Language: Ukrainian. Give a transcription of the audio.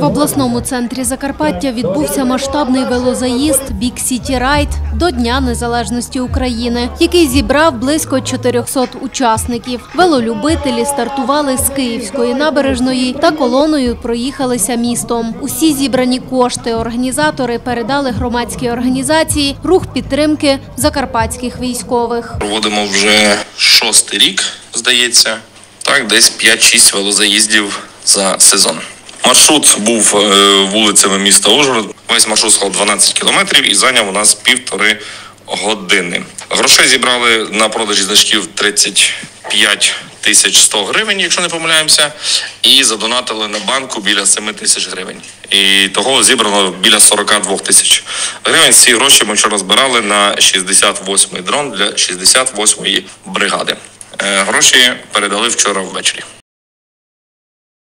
В обласному центрі Закарпаття відбувся масштабний велозаїзд Big City Ride до Дня Незалежності України, який зібрав близько 400 учасників. Велолюбителі стартували з Київської набережної та колоною проїхалися містом. Усі зібрані кошти організатори передали громадській організації рух підтримки закарпатських військових. Проводимо вже шостий рік, здається. Так, десь 5-6 велозаїздів за сезон. Маршрут був е, вулицями міста Ужгород. Весь маршрут склав 12 кілометрів і зайняв у нас півтори години. Грошей зібрали на продажі значків 35 тисяч 100 гривень, якщо не помиляємося, і задонатили на банку біля 7 тисяч гривень. І того зібрано біля 42 тисяч гривень. Ці гроші ми вчора збирали на 68-й дрон для 68-ї бригади. Е, Гроші передали вчора ввечері.